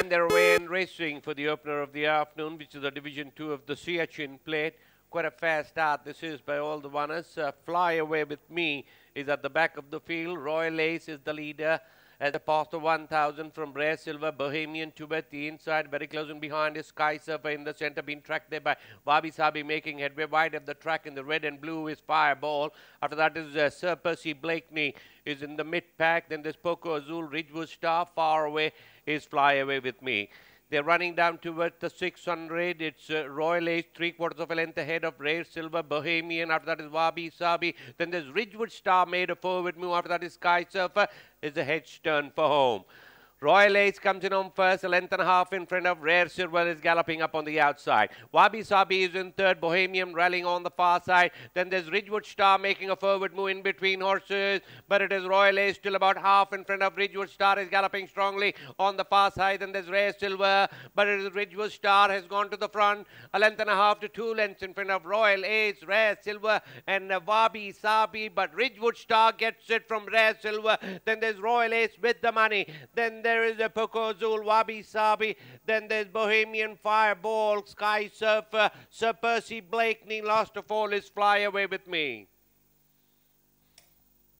and they're away and racing for the opener of the afternoon, which is the Division 2 of the Siachen Plate. Quite a fair start this is by all the runners. Uh, Fly Away With Me is at the back of the field. Royal Ace is the leader at the past of 1000 from Rare Silver, Bohemian Tube at the inside, very close and behind is Sky Surfer in the center, being tracked there by Wabi Sabi making headway wide of the track in the red and blue is Fireball. After that is uh, Sir Percy Blakeney is in the mid pack. Then there's Poco Azul, Ridgewood Star, far away is Fly Away With Me. They're running down towards the 600. It's uh, Royal Ace, three quarters of a length ahead of Rare Silver, Bohemian. After that is Wabi Sabi. Then there's Ridgewood Star made a forward move. After that is Sky Surfer. Is a hedge turn for home. Royal Ace comes in on first, a length and a half in front of Rare Silver is galloping up on the outside. Wabi Sabi is in third, Bohemian rallying on the far side. Then there's Ridgewood Star making a forward move in between horses, but it is Royal Ace still about half in front of Ridgewood Star is galloping strongly on the far side. Then there's Rare Silver, but it is Ridgewood Star has gone to the front, a length and a half to two lengths in front of Royal Ace, Rare Silver, and Wabi Sabi, but Ridgewood Star gets it from Rare Silver. Then there's Royal Ace with the money. Then there is a Poco Azul, Wabi Sabi. Then there's Bohemian Fireball, Sky Surfer, Sir Percy Blakeney. Last of all is Fly Away With Me.